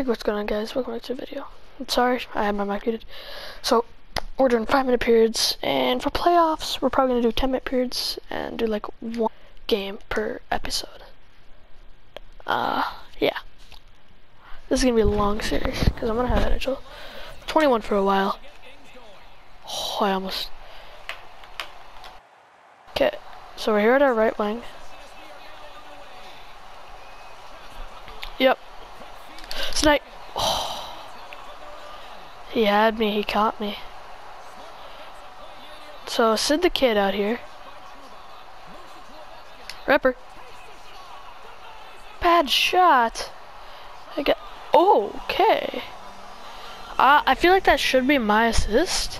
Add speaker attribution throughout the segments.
Speaker 1: Hey, what's going on guys? Welcome back to the video. I'm sorry, I had my mic muted. So, we're doing 5 minute periods, and for playoffs, we're probably going to do 10 minute periods, and do like one game per episode. Uh, yeah. This is going to be a long series, because I'm going to have NHL 21 for a while. Oh, I almost... Okay, so we're here at our right wing. Yep, Snipe. Oh. He had me, he caught me. So Sid the kid out here. Ripper. Bad shot. I got. Oh, okay. Uh, I feel like that should be my assist.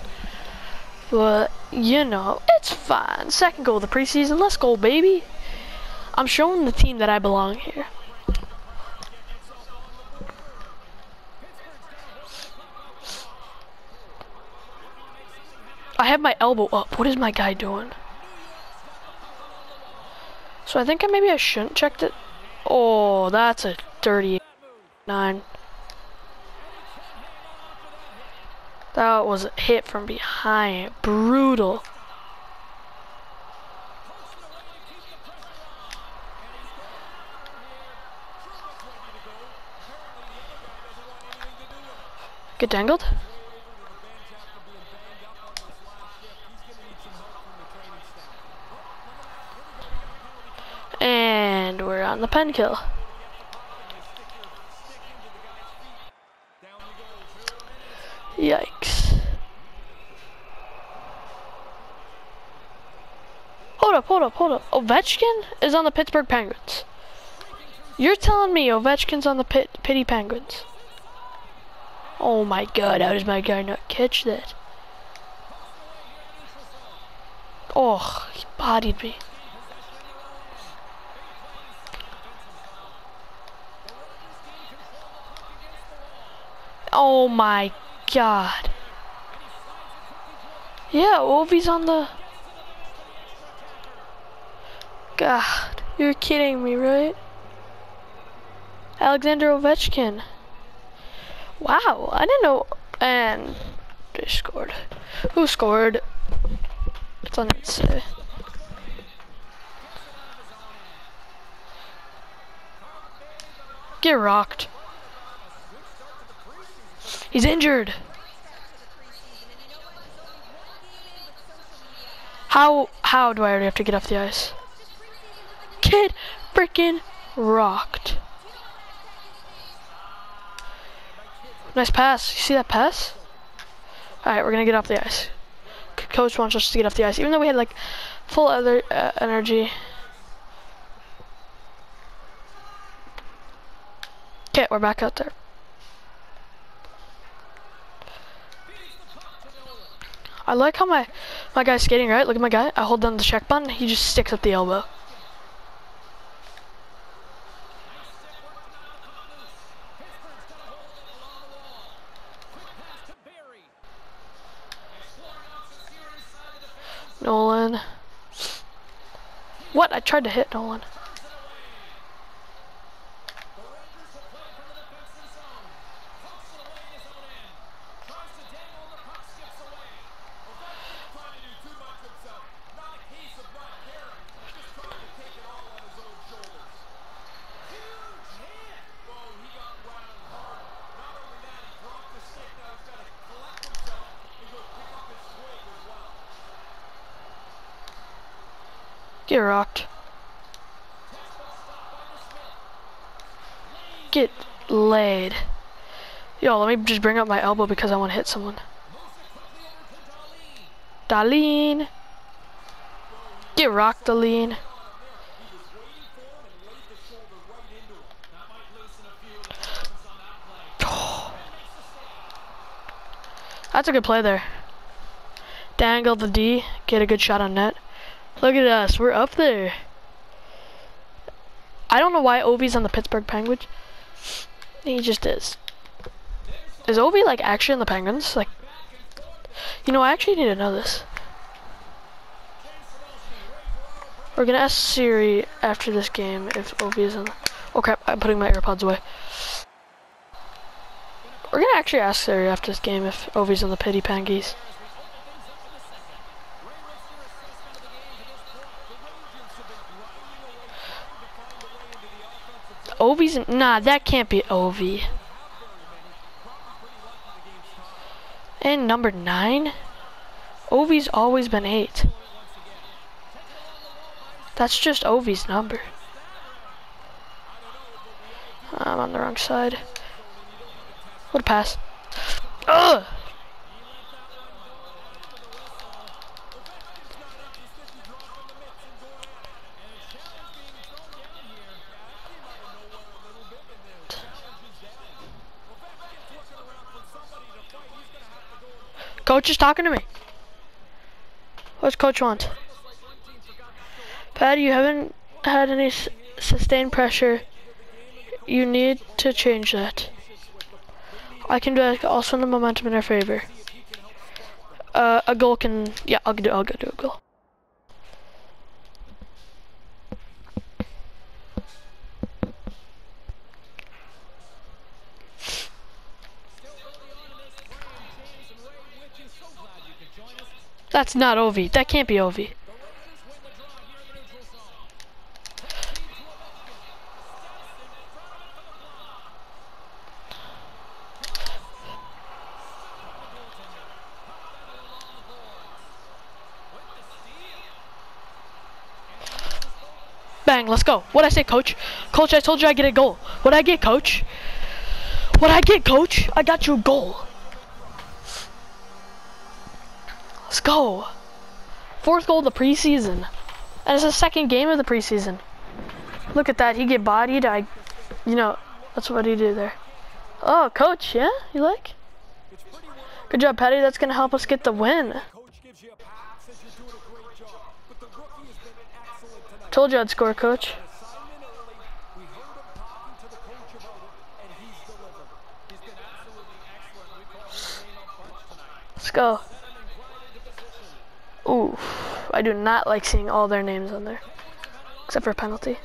Speaker 1: But, you know, it's fine. Second goal of the preseason. Let's go, baby. I'm showing the team that I belong here. I have my elbow up. What is my guy doing? So I think maybe I shouldn't checked it. Oh, that's a dirty nine. That was a hit from behind. Brutal. Get dangled. The pen kill. Yikes. Hold up, hold up, hold up. Ovechkin is on the Pittsburgh Penguins. You're telling me Ovechkin's on the Pit Pity Penguins? Oh my god, how does my guy not catch that? Oh, he bodied me. Oh my god. Yeah, Ovi's on the... God, you're kidding me, right? Alexander Ovechkin. Wow, I didn't know. And they scored. Who scored? It's on it say. Get rocked. He's injured. How how do I already have to get off the ice? Kid freaking rocked. Nice pass. You see that pass? Alright, we're gonna get off the ice. Coach wants us to get off the ice, even though we had like full other uh, energy. Okay, we're back out there. I like how my, my guy's skating, right? Look at my guy. I hold down the check button, he just sticks up the elbow. Nolan. What? I tried to hit Nolan. Get rocked. Get laid. Yo, let me just bring up my elbow because I want to hit someone. Dahlin. Get rocked, Dahlin. That's a good play there. Dangle the D, get a good shot on net. Look at us, we're up there. I don't know why Ovi's on the Pittsburgh Penguins. He just is. Is Ovi like actually in the Penguins? Like, you know, I actually need to know this. We're gonna ask Siri after this game if Ovi is in. The oh crap! I'm putting my AirPods away. We're gonna actually ask Siri after this game if Ovi's on the pity pangies. Ovi's nah, that can't be Ovi. And number nine? Ovi's always been eight. That's just Ovi's number. I'm on the wrong side. What a pass. Ugh! Coach is talking to me. What's coach want? Patty, you haven't had any sustained pressure. You need to change that. I can do that. Also, the momentum in our favor. Uh, a goal can. Yeah, I'll do. I'll go do a goal. That's not Ovi. That can't be Ovi. Bang, let's go. What I say, coach? Coach, I told you I get a goal. What I get, coach? What I get, coach? I got you a goal. Go. Fourth goal of the preseason. And it's the second game of the preseason. Look at that. He get bodied. I, you know, that's what he did there. Oh, coach, yeah? You like? Good job, Patty. That's going to help us get the win. Told you I'd score, coach. Let's go. Ooh, I do not like seeing all their names on there. Except for a penalty.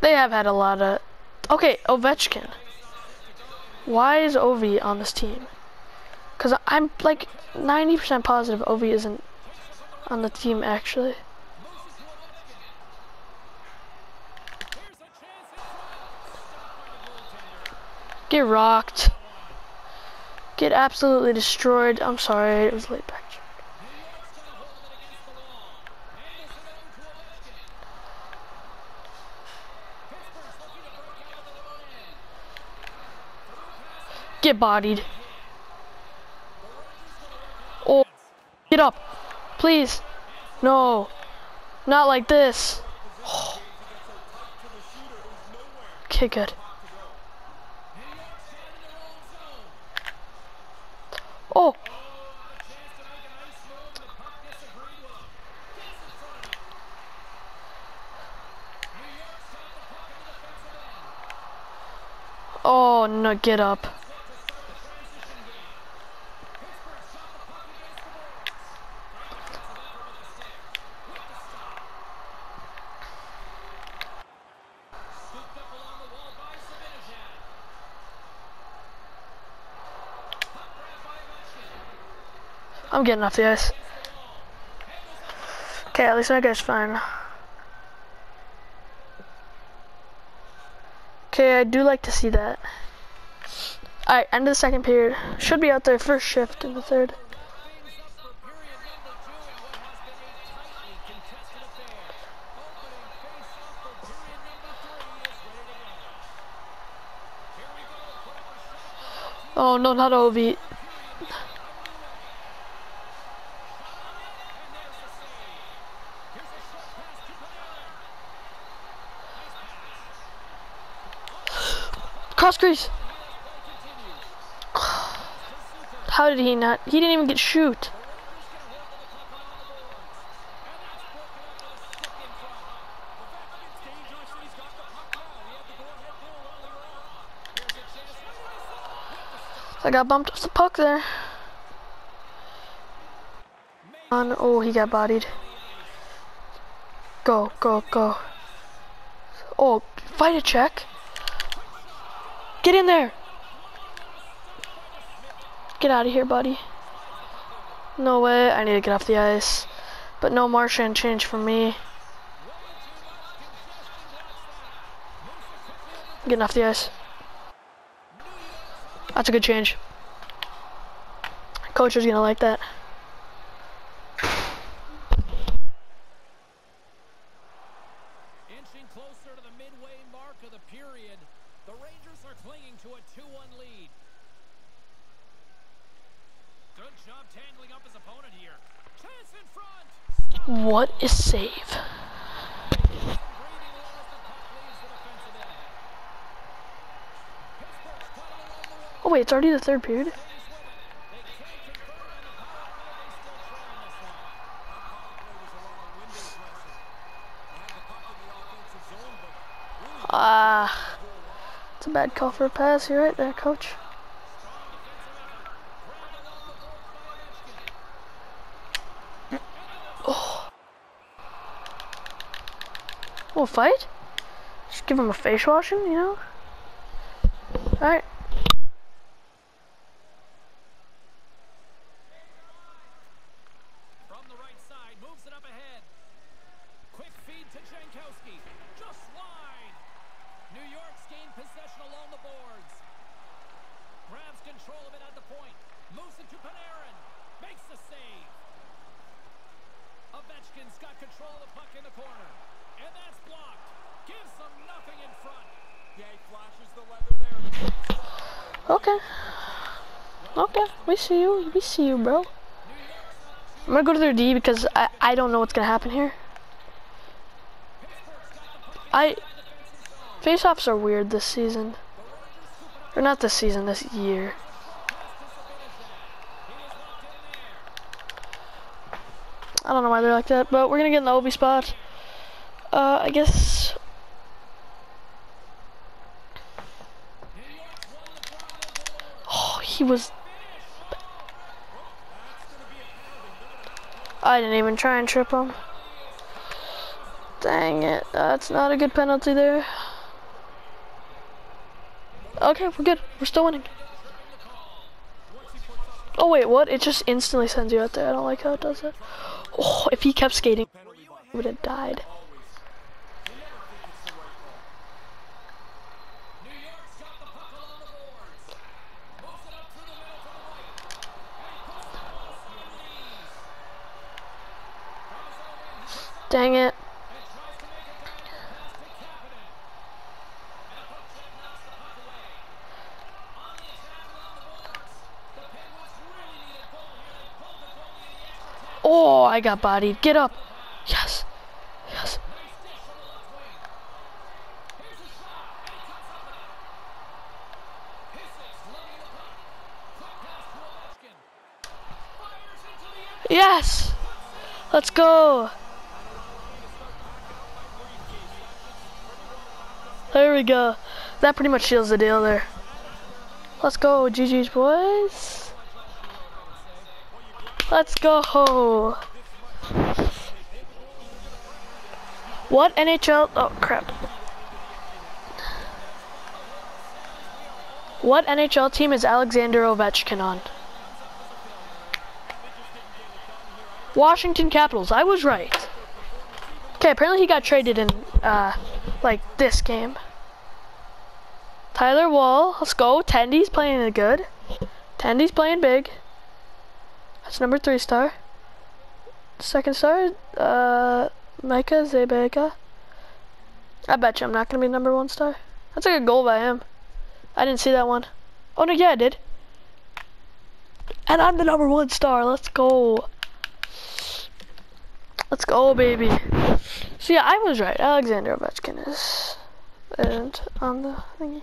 Speaker 1: They have had a lot of... Okay, Ovechkin. Why is Ovi on this team? Because I'm like 90% positive Ovi isn't on the team actually. Get rocked. Get absolutely destroyed. I'm sorry, it was late back. Get bodied. Oh, get up. Please. No. Not like this. Okay, good. Oh! Oh, no, get up. I'm getting off the ice. Okay, at least my guy's fine. Okay, I do like to see that. Alright, end of the second period. Should be out there first shift in the third. Oh no, not Ovi. Cross crease. How did he not? He didn't even get shoot. I got bumped off the puck there. On, oh, he got bodied. Go, go, go. Oh,
Speaker 2: Fight it, check. Get in there. Get out of here, buddy. No way. I need to get off the ice. But no Marchand change for me. Getting off the ice. That's a good change. Coach is gonna like that.
Speaker 1: Inching closer to the midway mark of the period, the Rangers are clinging to a 2-1 lead. Good job tangling up his opponent here. Chance in front.
Speaker 2: What a save.
Speaker 1: Breathing well as the puck leaves the defensive end. Pittsburgh's cutting along the wall.
Speaker 2: Oh wait, it's already the third period.
Speaker 1: They can't convert on the power play. They still trail in this one.
Speaker 2: Ah, it's a bad call for a pass. You're right there, coach. Fight? Just give him a face washing, you know? Alright.
Speaker 1: From the right side, moves it up ahead. Quick feed to Jankowski. Just wide. New York's gained possession along the boards. Grabs control of it at the point. Moves it to Panarin. Makes the save. Ovechkin's got control of the puck in the corner. And that's blocked. Gives them nothing in front. Yeah, he flashes the leather there.
Speaker 2: Okay. Okay, we see you. We see you, bro. I'm gonna go to their D because I, I don't know what's gonna happen here. I face-offs are weird this season. Or not this season, this year. I don't know why they're like that, but we're gonna get in the OB spot. Uh, I guess. Oh, he was. I didn't even try and trip him. Dang it, that's not a good penalty there. Okay, we're good. We're still winning. Oh wait, what? It just instantly sends you out there. I don't like how it does it. Oh, if he kept skating, he would have died.
Speaker 1: New York's got the puck along the boards. Moves it up through the middle to the right. And he puts the ball on his knees. From his own end, he puts it
Speaker 2: Dang it.
Speaker 1: and tries to make a diagonal pass to Kapanen. And a puck check knocks the puck away. On the attack along the boards. The Penguins really need a goal here. They pulled the goalie in the extra it.
Speaker 2: Oh, I got bodied. Get up. Yes. Yes.
Speaker 1: Yes. Let's from the left wing. Here's a shot, and he cuts up with it. Hissett's lugging the puck. Quick pass to Ovechkin. Fires into the end.
Speaker 2: Yes. Let's go. There we go. That pretty much seals the deal there. Let's go, GG's boys. Let's go. What NHL? Oh crap. What NHL team is Alexander Ovechkin on? Washington Capitals. I was right. Okay, apparently he got traded in, uh, like this game. Tyler Wall, let's go. Tendy's playing good. Tendy's playing big. That's number three star. Second star, uh, Mika Zibanejad. I bet you I'm not gonna be number one star. That's a good goal by him. I didn't see that one. Oh no, yeah, I did. And I'm the number one star. Let's go. Let's go, baby. So yeah, I was right. Alexander Ovechkin is and on the thingy.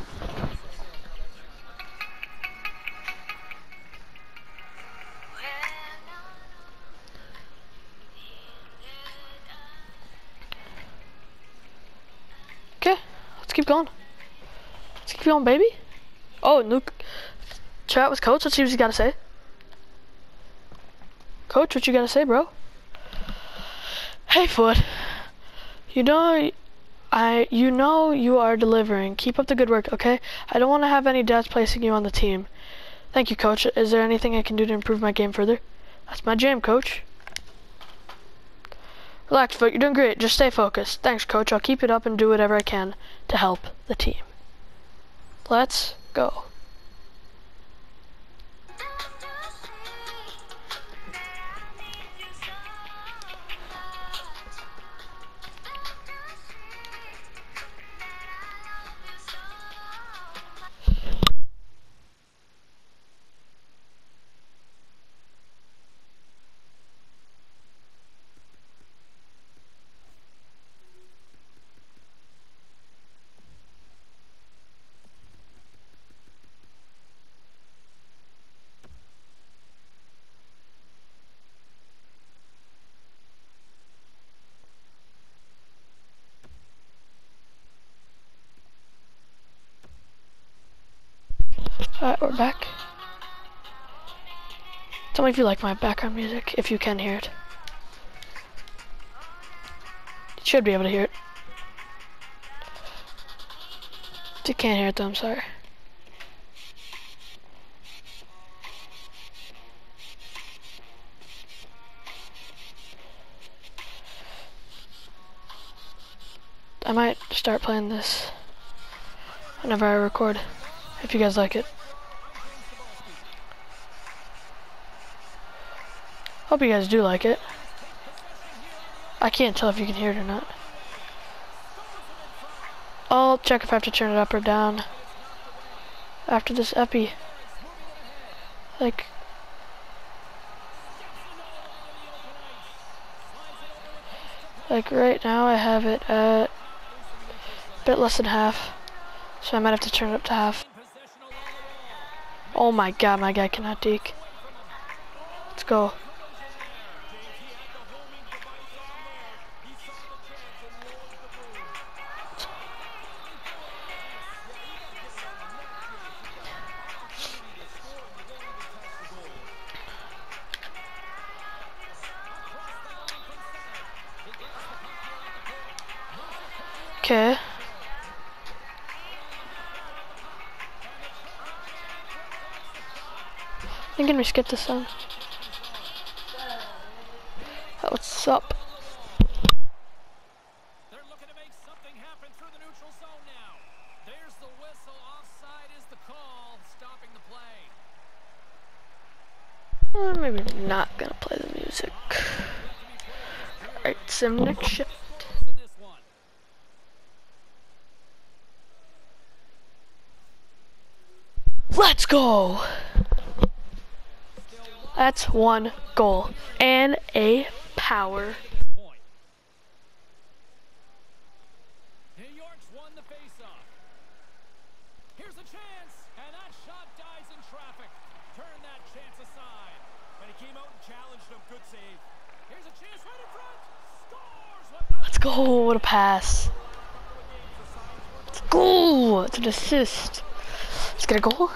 Speaker 2: Let's
Speaker 1: baby. Oh, Luke. Chat with coach. Let's see what he's got to say. Coach, what you got to say, bro? Hey, Foot. You know, I, you know you are delivering. Keep up the good work, okay? I don't want to have any doubts placing you on the team. Thank you, coach. Is there anything I can do to improve my game further? That's my jam, coach. Relax, Foot. You're doing great. Just stay focused. Thanks, coach. I'll keep it up and do whatever I can to help the team. Let's go. Tell me if you like my background music, if you can hear it. You should be able to hear it. If you can't hear it though, I'm sorry. I might start playing this whenever I record, if you guys like it. Hope you guys do like it. I can't tell if you can hear it or not. I'll check if I have to turn it up or down after this epi. Like, like right now I have it at a bit less than half, so I might have to turn it up to half. Oh my god, my guy cannot deke. Let's go.
Speaker 3: Offside is the call, stopping the play.
Speaker 1: Or maybe not gonna play the music. Alright, sim next shift.
Speaker 3: Goals in this one.
Speaker 1: Let's go! That's one goal. And a power.
Speaker 3: This point. New York's won the faceoff. Here's a chance, and that shot dies in traffic. Turn that chance aside. But he came out and challenged him. Good save. Here's a chance right in front. Scores! What the
Speaker 1: Let's go! What a pass. Let's go! It's an assist. Let's get a goal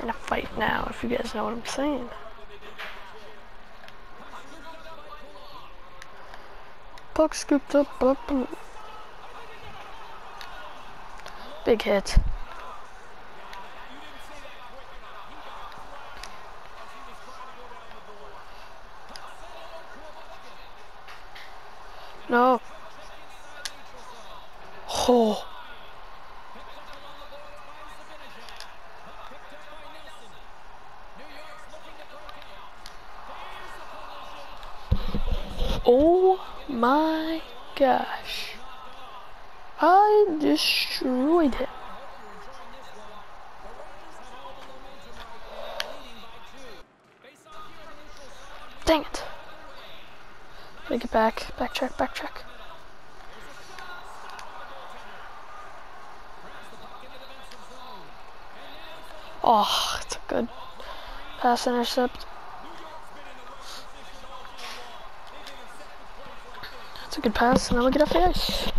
Speaker 1: and a fight now, if you guys know what I'm saying. Puck scooped up, up, and- Big hit. No. Oh gosh. I destroyed him. Dang it. Make it back. Backtrack, backtrack. Oh, it's a good pass intercept. A good pass, and then we get off the ice.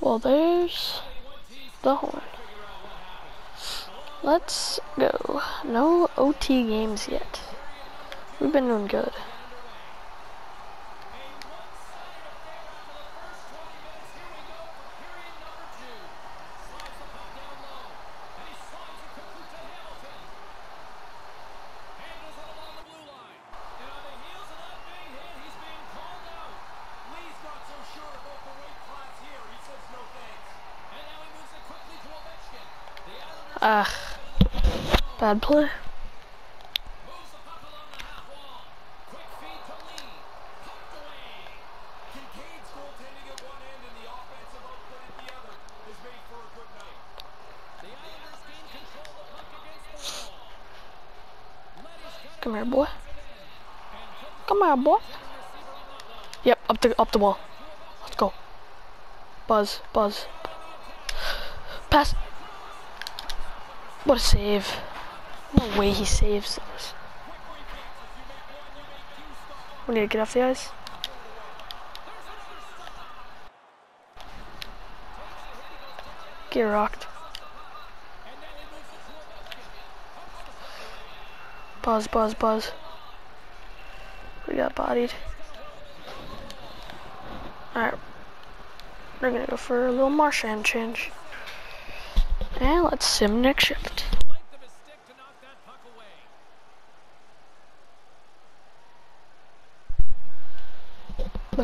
Speaker 1: Well, there's the horn. Let's go. No OT games yet. We've been doing good. Ugh. Bad play.
Speaker 3: Kinkaid's goaltending at one end and the offensive output at the other has made for a good night. The Islanders gain control of the puck against the wall. Letty's got
Speaker 1: Come here, boy. Come here, boy. Yep, up the up the wall. Let's go. Buzz, buzz. Pass. What a save. No way he saves this. We need to get off the ice. Get rocked. Buzz, buzz, buzz. We got bodied. Alright. We're gonna go for a little Marchand change. And let's sim next shift.
Speaker 3: the length of his stick to knock that puck away.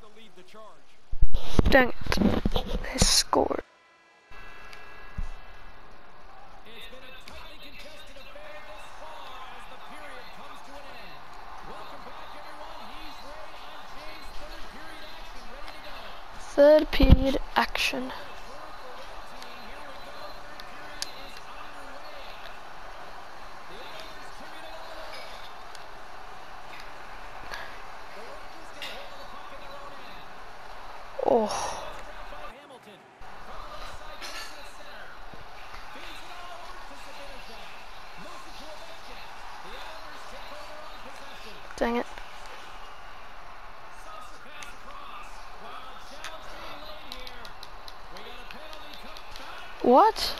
Speaker 3: to lead the charge.
Speaker 1: Dang it. They scored.
Speaker 3: It's been a tightly contested affair this far as the period comes to an end. Welcome back, everyone. He's Ray. I'm James. Third period action, ready to go.
Speaker 1: Third period action. Oh. Dang it. What?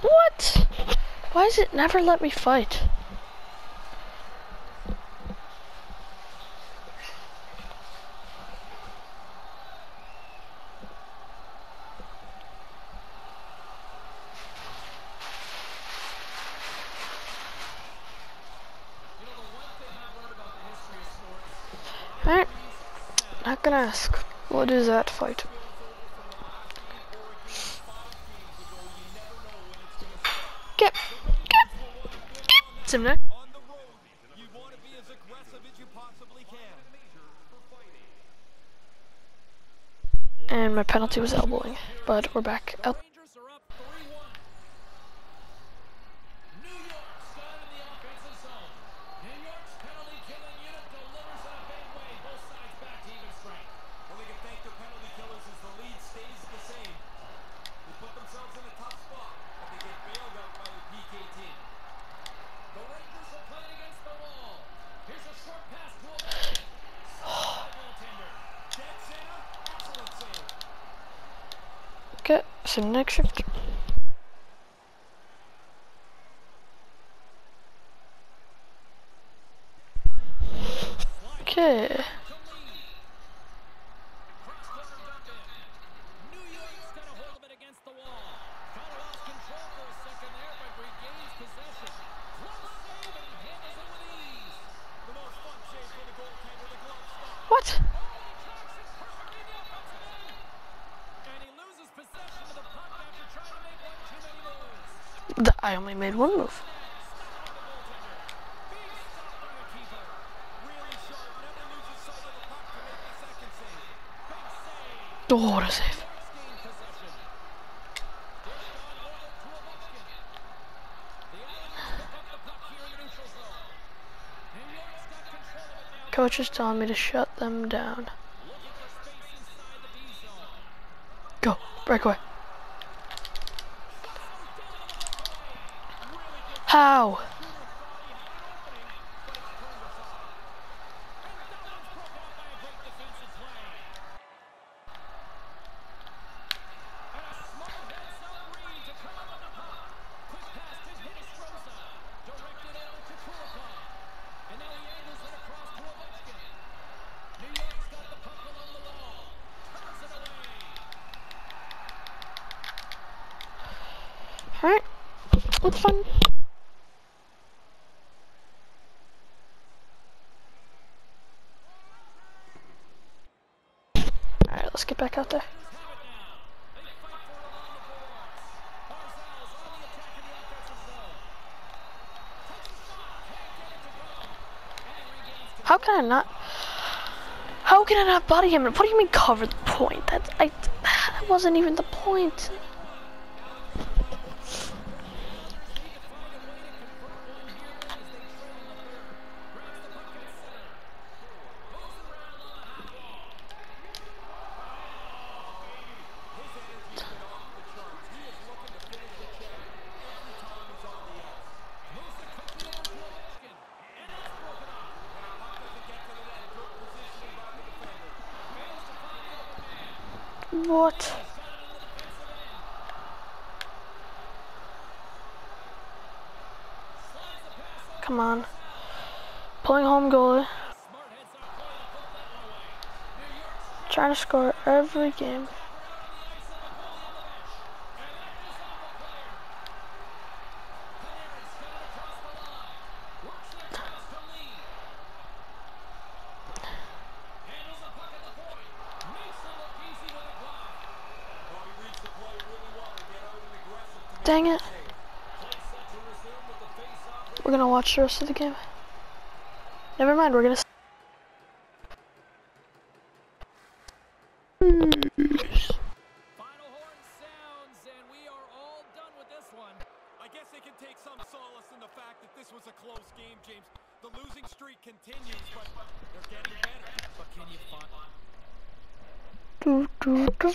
Speaker 1: What? Why does it never let me fight? Alright. Not gonna ask. What is that fight? Get, get, get. Sim next.
Speaker 3: On the road, you want to be as aggressive as you possibly can.
Speaker 1: And my penalty was elbowing, but we're back out.
Speaker 2: Rangers are up 3-1. New York's got in the offensive zone. New York's penalty killing unit delivers in a big way. Both sides back to even strength.
Speaker 3: Well, they can thank their penalty killers as the lead stays the same. They put themselves in a tough spot, but they get bailed out by the PK team.
Speaker 2: The Rangers are playing against the wall. Here's a short pass to a Solid goaltender.
Speaker 3: Dead center, excellent save.
Speaker 1: Okay, so next shift. Okay.
Speaker 2: to lead. Cross corner dump in. New York's got a hold of it against the wall. Kind of lost control for a second there, but regains possession. Close save, and he handles it with ease.
Speaker 3: The most fun save for the goaltender, the glove stop.
Speaker 1: What?
Speaker 2: Oh, he tracks it perfectly in the offensive end. And he loses possession of the puck after trying to make one too many moves.
Speaker 1: Th- I only made one move.
Speaker 3: Really sharp, never loses sight of the puck to make the second save.
Speaker 1: Oh, what a save. Coach is telling me to shut them down. Go, breakaway. How? Alright, let's fun. Alright, let's get back out there. How can I not? How can I not body him? What do you mean cover the point? That I that wasn't even the point. What? Come on. Pulling home goalie. Trying to score every game. Dang it. We're gonna watch the rest of the game. Never mind, we're gonna. s- hmm
Speaker 2: Final horn sounds, and we are all done with this one.
Speaker 3: I guess they can take some solace in the fact that this was a close game, James. The losing streak continues, but they're getting better.
Speaker 2: But can you find?
Speaker 1: Doo, doo, doo.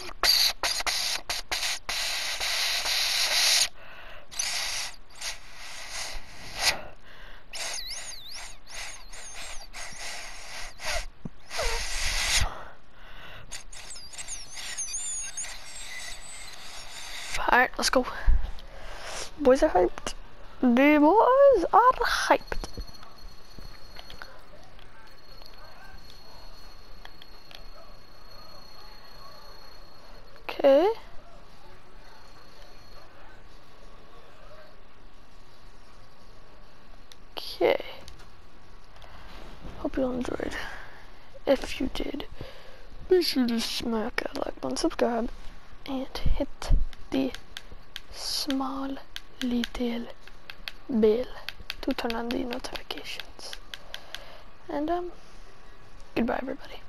Speaker 1: Alright, let's go. Boys are hyped. The boys are hyped. Okay. Okay. Hope you enjoyed. If you did, be sure to smack that like button, subscribe, and hit the small little bell to turn on the notifications. And um, goodbye everybody.